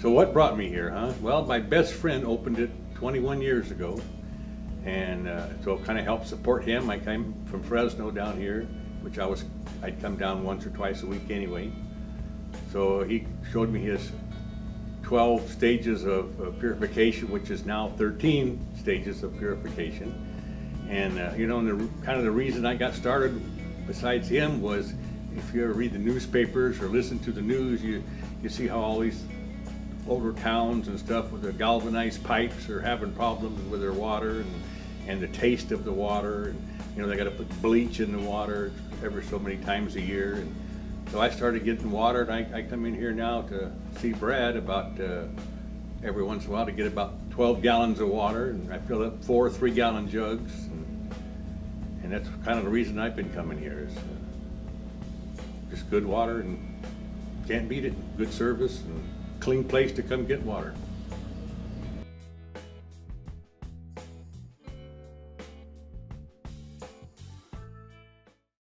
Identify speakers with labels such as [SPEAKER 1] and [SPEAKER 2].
[SPEAKER 1] So what brought me here, huh? Well, my best friend opened it 21 years ago, and uh, so kind of helped support him. I came from Fresno down here, which I was I'd come down once or twice a week anyway. So he showed me his 12 stages of purification, which is now 13 stages of purification. And uh, you know, and the kind of the reason I got started, besides him, was if you ever read the newspapers or listen to the news, you you see how all these older towns and stuff with the galvanized pipes are having problems with their water and, and the taste of the water. And, you know, they got to put bleach in the water ever so many times a year. And so I started getting water, and I, I come in here now to see Brad about uh, every once in a while to get about 12 gallons of water, and I fill up four three gallon jugs. And, and that's kind of the reason I've been coming here is uh, just good water and can't beat it. Good service and clean place to come get water.